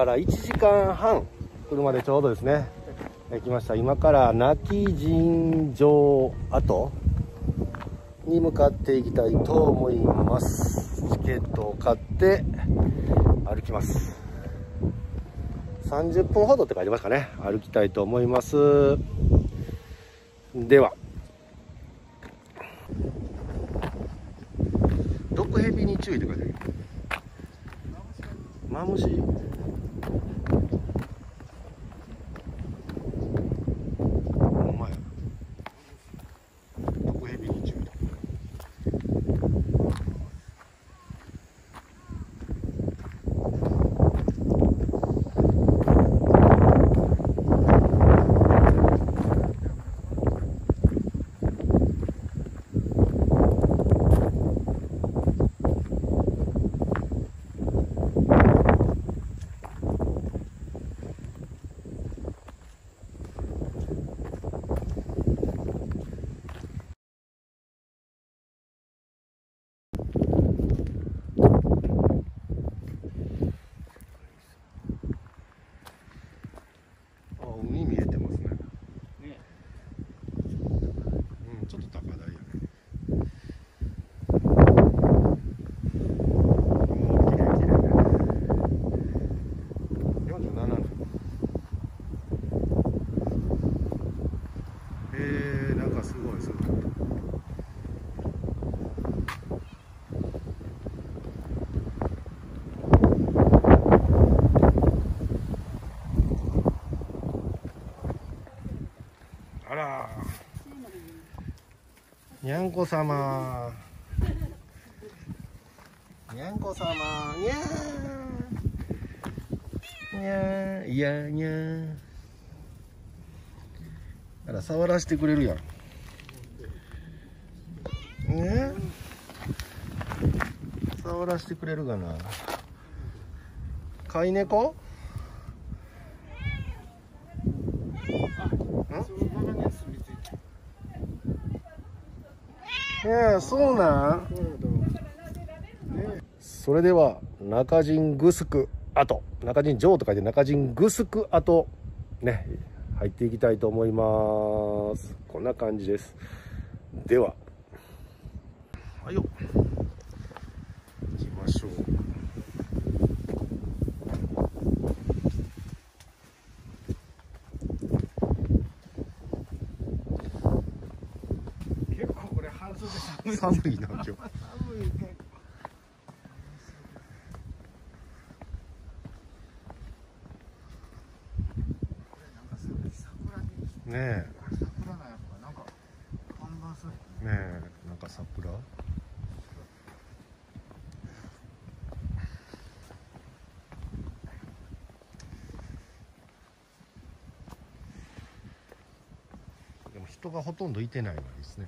から1時間半車でちょうどですね来ました。今から亡き尋常跡に向かっていきたいと思います。チケットを買って歩きます。30分ほどって書いてますかね。歩きたいと思います。では毒蛇に注意って書いてある。マムシほんまや毒蛇に注意あ海見えてますねうんちょっと高台やねおお綺麗綺麗47年えー、なんかすごいすごいあらにゃんこ様。にゃんこ様。にゃー。にゃーいやにゃー。あら触らせてくれるやん。ね触らせてくれるかな。飼い猫？ねえそうなん。それでは中陣グスク跡中陣城と書いて中陣グスク跡ね入っていきたいと思います。こんな感じです。では。はいよ行きましょう結構これ半袖寒いな今日。ねえ。ねえ、なんか桜。人がほとんどいてないですね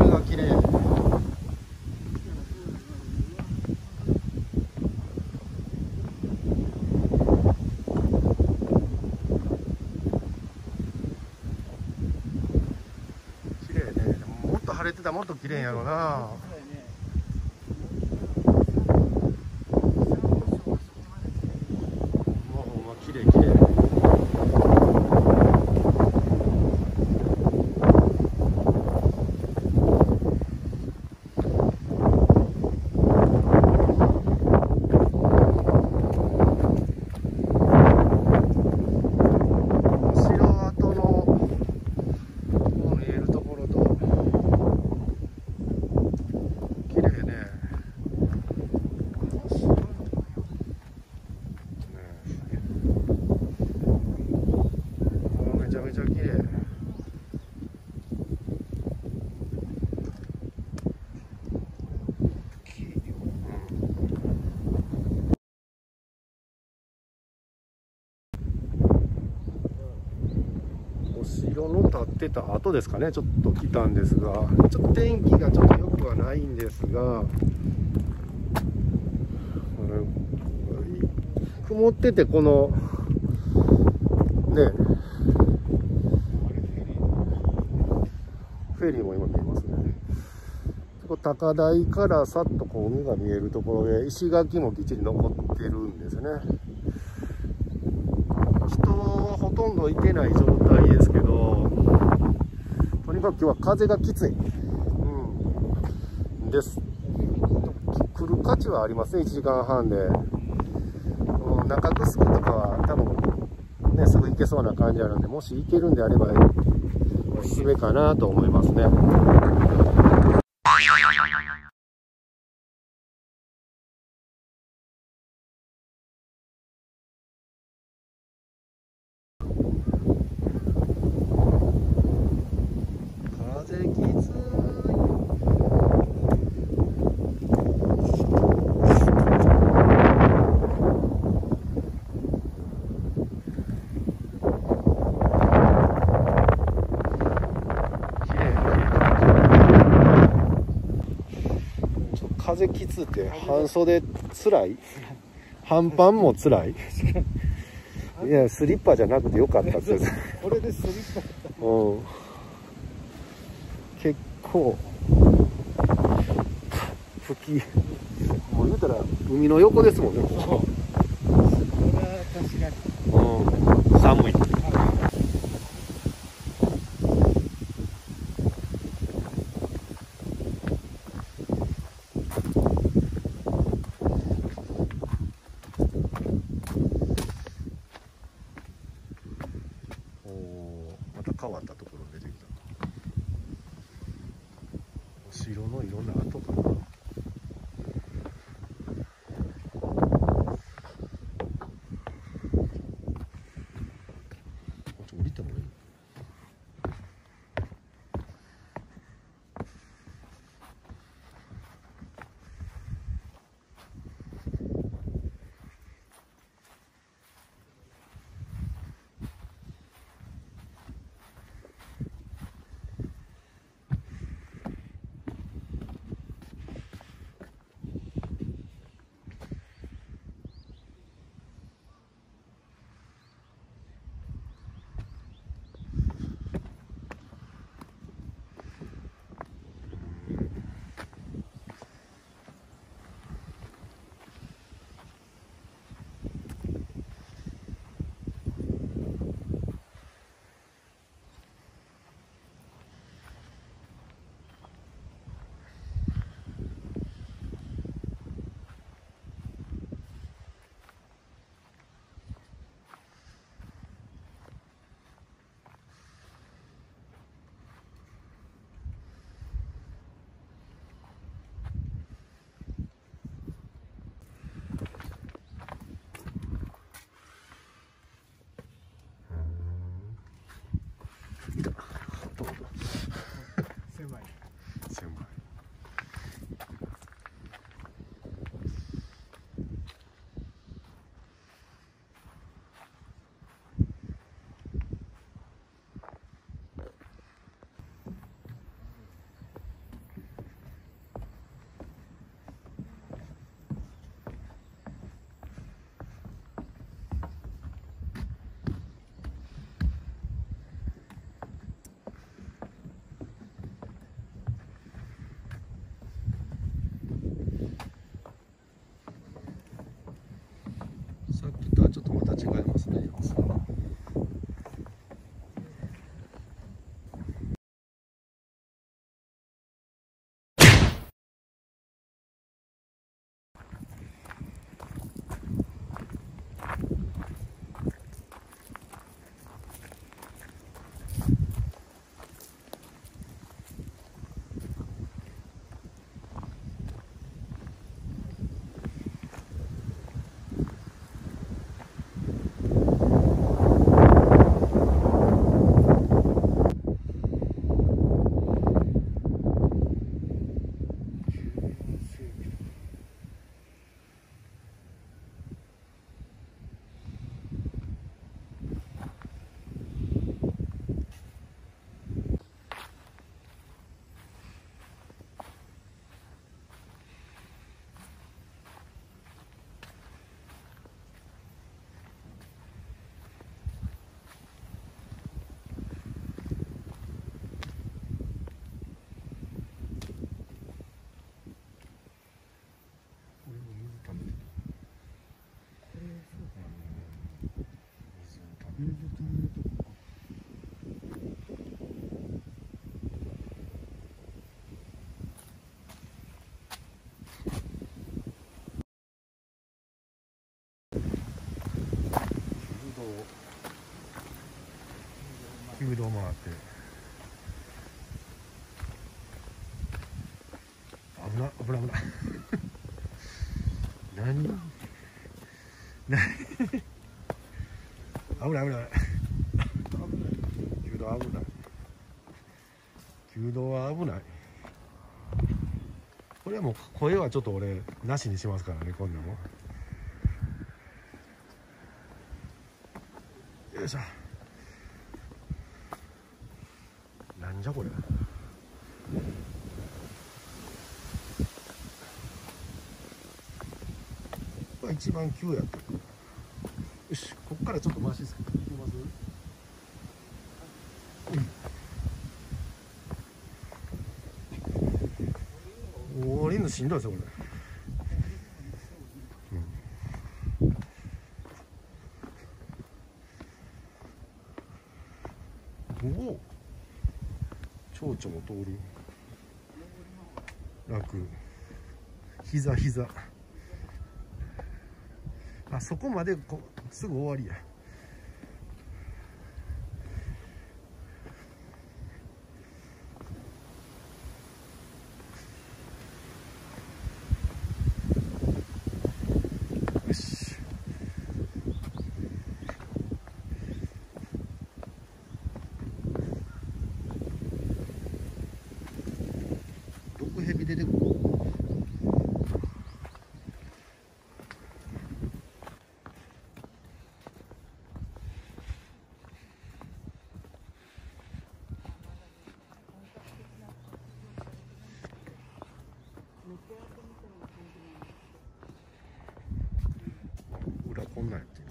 海が綺麗綺麗ねでももってたらもっと綺麗やろうなもうま綺麗綺麗城跡の城の建ってた後ですかね。ちょっと来たんですが。ちょっと天気がちょっと良くはないんですが、曇っててこのね。フェリーも今見えますね。高台からさっとこう海が見えるところで石垣もきっちり残ってるんですね。とんどいてない状態ですけどとにかく今日は風がきつい、うん、です。来る価値はありますね1時間半で、うん、中城とかは多分ねすぐ行けそうな感じあるんでもし行けるんであればおすすめかなと思いますね風きつい綺麗ちょっと風きつって半袖つらい？半パンもつらい？いやスリッパじゃなくてよかったっすこれでスリッパ。うん。結構吹きもう言うたら海の横ですもんねここ。うん。寒いおおまた変わったところ出てきたお城のいろんな跡かなもって。危ない危ない危な。い 何？もう声はちょっと俺なしにしますからねこんなも。んよいしょ。なんじゃこれこれ一番急やった。よしこっからちょっと回しですかいきますうん降りるのしんどいですよこれ、うん、おお。蝶々も通る。楽。膝膝。あそこまでこすぐ終わりや。19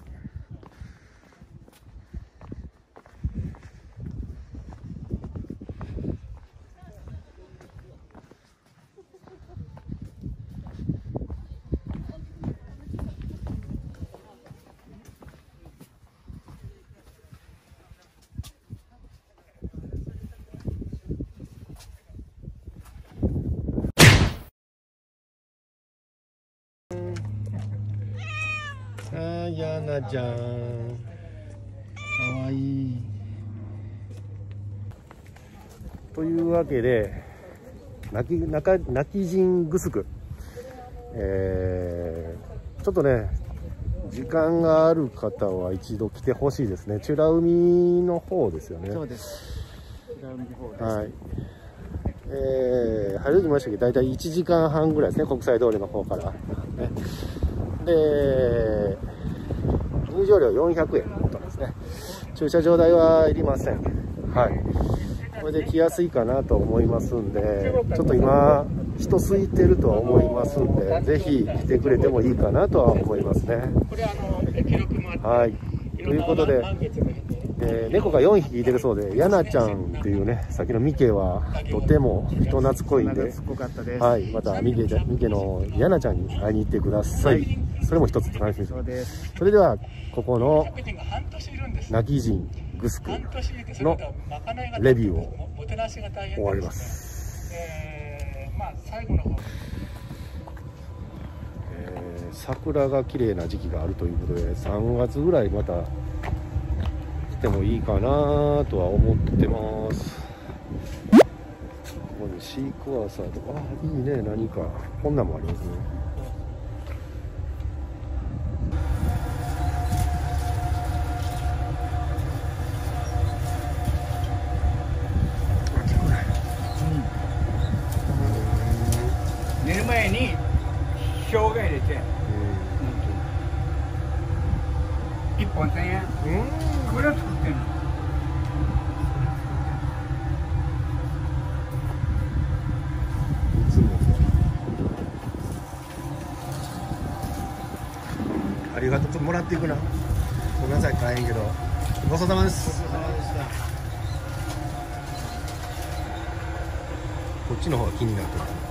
あ、やなちゃん。かわいい。というわけで、泣き、泣き、泣き人ぐすく。えー、ちょっとね、時間がある方は一度来てほしいですね。美ら海の方ですよね。そうです。海の方です。はい。えー、春にましたけ？ど、大体1時間半ぐらいですね、国際通りの方から。ね、で、場料400円とですね。駐車場代はいりません。はい。これで来やすいかなと思いますんで、ちょっと今、人空いてるとは思いますんで、ぜひ来てくれてもいいかなとは思いますね。はい。ということで、えー猫が4匹いてるそうで、ヤナちゃんっていうね、さっきのミケはとても人懐っこいんで、すごかったです。はい、またミケでミケのヤナちゃんに会いに行ってください。それも一つ楽しみです。それでは、ここの着店が半年いるんです。泣き人グスクのレビューを終わります。えー、まあ最後の方えー桜が綺麗な時期があるということで、3月ぐらいまた来てもいいかなとは思ってます。ここにシークワーサーとか、あ、いいね、何か。こんなんもありますね。1本当これ作ってるありがとう。もらっていくな。ごめんなさい買えんけど。ごちそうさまです。こっちの方が気になってる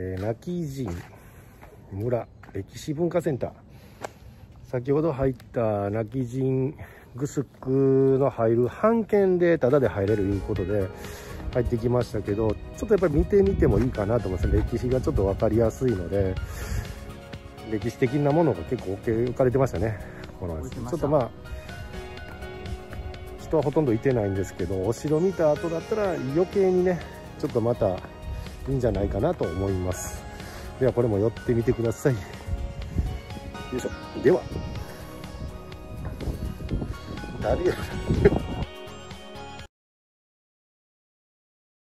えー、泣き人村歴史文化センター。先ほど入った泣き人グスクの入る半券でタダで入れるいうことで入ってきましたけどちょっとやっぱり見てみてもいいかなと思います。歴史がちょっと分かりやすいので歴史的なものが結構置かれてましたね。このちょっとまあ人はほとんどいてないんですけどお城見た後だったら余計にねちょっとまたいいんじゃないかなと思います。ではこれも寄ってみてください。よいしょ。では。誰や